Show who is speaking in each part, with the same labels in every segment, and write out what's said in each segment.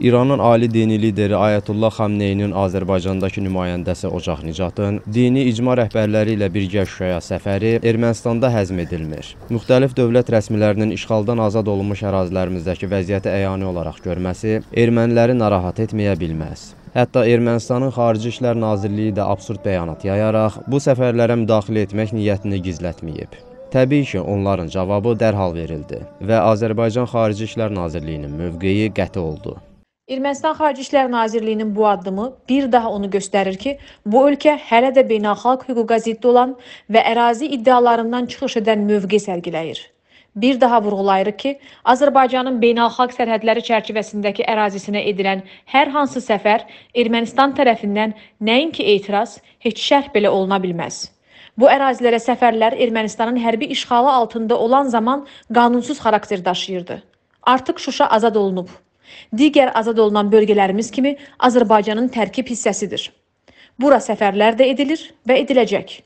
Speaker 1: İranın ali dini lideri Ayətullah Xamneyinin Azərbaycandakı nümayəndəsi Ocaq Nicatın dini icma rəhbərləri ilə birgə Şuşaya səfəri Ermənistanda həzm edilmir. Müxtəlif dövlət rəsmilərinin işğaldan azad olunmuş ərazilərimizdəki vəziyyəti əyani olaraq görməsi erməniləri narahat etməyə bilməz. Hətta Ermənistanın Xarici İşlər Nazirliyi də absurd bəyanat yayaraq bu səfərlərə müdaxilə etmək niyyətini gizlətməyib. Təbii ki, onların cavabı dərhal verildi və Azərbaycan Xarici İşlər Nazirliyinin mövqeyi qəti oldu.
Speaker 2: Ermənistan Xarici İşlər Nazirliyinin bu addımı bir daha onu göstərir ki, bu ölkə hələ də beynəlxalq hüquqa zidd olan və ərazi iddialarından çıxış edən mövqe sərgiləyir. Bir daha vurğulayırıq ki, Azərbaycanın beynəlxalq sərhədləri çərçivəsindəki ərazisinə edilən hər hansı səfər Ermənistan tərəfindən nəinki etiraz, heç şərh belə oluna bilməz. Bu ərazilərə səfərlər Ermənistanın hərbi işğalı altında olan zaman qanunsuz xarakter daşıyırdı. Artıq Şuşa azad olunub. Digər azad olunan bölgələrimiz kimi Azərbaycanın tərkib hissəsidir. Bura səfərlər də edilir və ediləcək.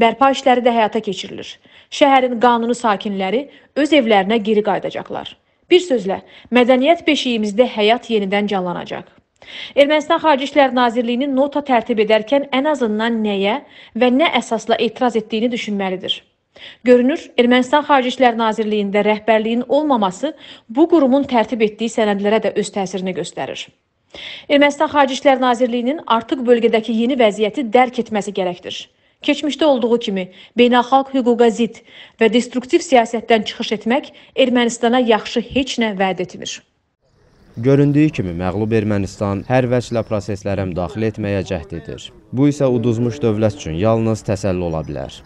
Speaker 2: Bərpa işləri də həyata keçirilir. Şəhərin qanuni sakinləri öz evlərinə geri qayıdacaqlar. Bir sözlə, mədəniyyət beşiyimizdə həyat yenidən canlanacaq. Ermənistan Xarici İşlər Nazirliyinin nota tərtib edərkən ən azından nəyə və nə əsasla etiraz etdiyini düşünməlidir. Görünür, Ermənistan Xarici İşlər Nazirliyində rəhbərliyin olmaması bu qurumun tərtib etdiyi sənədlərə də öz təsirini göstərir. Ermənistan Xarici İşlər Nazirliyinin artıq bölgədəki yeni vəziyyəti dərk etməsi gərəkdir. Keçmişdə olduğu kimi beynəlxalq hüquqa zidd və destruktiv siyasətdən çıxış etmək Ermənistana yaxşı heç nə vəd etmir.
Speaker 1: Göründüyü kimi məğlub Ermənistan hər vəclə proseslərə müdaxilə etməyə cəhd edir. Bu isə uduzmuş dövlət üçün yalnız təsəlli ola bilər.